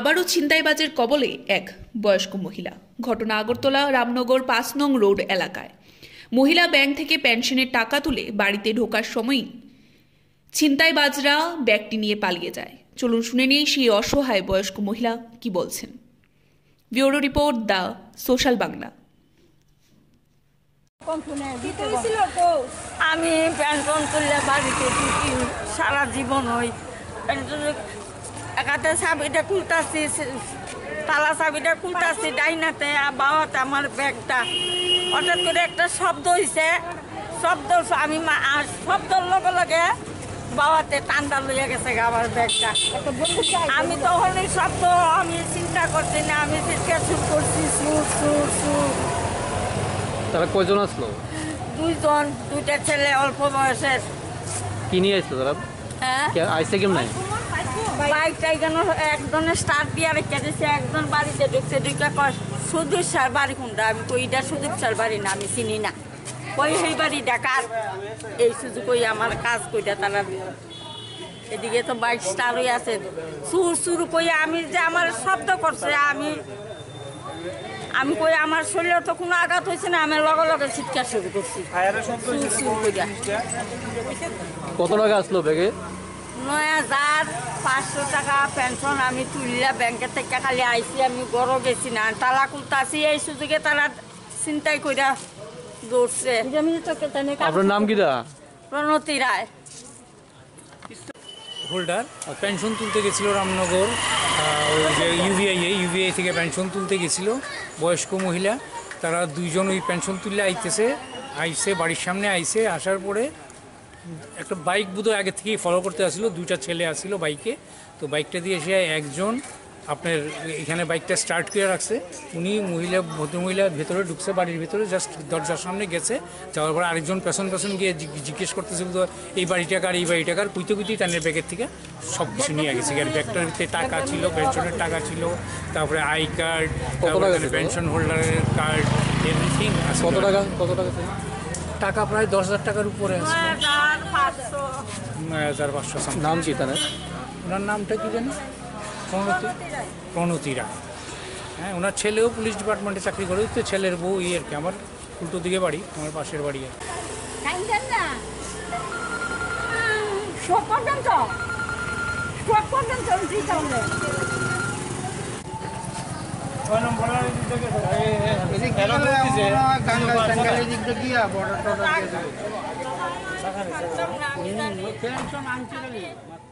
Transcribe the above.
আবারও ছিনতাইবাজের কবলে এক বয়স্ক মহিলা। ঘটনা আগরতলা রামনগর পাঁচ নং রোড এলাকায়। মহিলা ব্যাংক থেকে পেনশনের টাকা তুলে বাড়িতে ঢোকার সময়ই ছিনতাইবাজরা ব্যাগটি নিয়ে পালিয়ে যায়। চলুন শুনে নিই সেই অসহায় বয়স্ক মহিলা কি বলছেন। Bureau report the social Bangla. আমি পেনশন তুললে বাড়িতে সারা জীবন হই একাতে চাবিটা খুলতাছি তালা চাবিটা খুলতাছি ডাইনাতে আর বাবাতে আমার ব্যাগটা হঠাৎ করে একটা শব্দ হয়েছে শব্দ আমি মা- শব্দর লগে লগে বাবাতে টান্ডা লইয়া গেছে আমার ব্যাগটা আমি তখন এই শব্দ আমি চিন্তা করছি না আমি চিৎকার শুরু করছি সুর সুর সুর তারা কয়জন আসলো? দুইজন দুইটা ছেলে অল্প বয়সের। কি নিয়ে আসলো তারা? হ্যাঁ? আইসে কেমন? নাই বাইকটা এখানে একজনের স্টার্ট দিয়ে রেখে দিয়েছে একজন বাড়িতে ঢুকছে ঢুকে কয় সুদীপ স্যার বাড়ি কোনটা? আমি কই এটা সুদীপ স্যার বাড়ি না আমি চিনি না। কই সেই বাড়ি ডাকার এই সুযোগ কই আমার কাজ কইটা তারা এদিকে তো বাইক স্টার হয়ে আছে। সুর সুর কই আমি যে আমার শব্দ করছে আমি আমি কই আমার শরীরে তো কোনো আঘাত হয়েছে না আমি লগে লগে চিৎকার শুরু করছি। কত টাকা আসলো ব্যাগে? নয় হাজার পাঁচশো টাকা পেনশন আমি তুলিলা ব্যাংকের থেকে খালি আইসি আমি গড় গেছি না। তালা খুলতাছি এই সুযোগে তারা চিন্তাই কইরা দৌড়ছে আপনার নাম কি দা? প্রণতি রায়। হোল্ডার পেনশন তুলতে গেছিল রামনগর আহ, ওই যে ইউবিআই ইউবিআই থেকে পেনশন তুলতে গেছিল বয়স্ক মহিলা। তারা দুইজন ওই পেনশন তুললে আইতেছে আইসে বাড়ির সামনে আইসে আসার পরে একটা বাইক বোধহয় আগে থেকেই ফলো করতে আসছিল দুইটা ছেলে আসছিল বাইকে। তো বাইকটা দিয়ে এসে একজন আপনার এখানে বাইকটা স্টার্ট করে রাখছে। উনি মহিলা ভদ্রমহিলা ভেতরে ঢুকছে বাড়ির ভেতরে জাস্ট দরজার সামনে গেছে। যাওয়ার পর আরেকজন পেছন পেছন গিয়ে জিজ্ঞেস করতেছে এই বাড়িটাকার এই বাড়িটাকার কুইতে কুইতেই টানের ব্যাগের থেকে সব কিছু নিয়ে গেছে। আর ব্যাগটার ভিতরে টাকা ছিল পেনশনের টাকা ছিল তারপরে আই কার্ড তারপরে পেনশন হোল্ডারের কার্ড এভরিথিং কত টাকা কত টাকা টাকা প্রায় দশ হাজার টাকার উপরে আছে। নয় হাজার পাঁচশো। নাম কি তাদের? ওনার নামটা কি জানো? প্রণতি প্রণতি রায়। হ্যাঁ ওনার ছেলেও পুলিশ ডিপার্টমেন্টে চাকরি করে তো ছেলের বউ এই আর কি আমার উল্টো দিকে বাড়ি আমার পাশের বাড়ি আর কি। 我今天做南极的哩。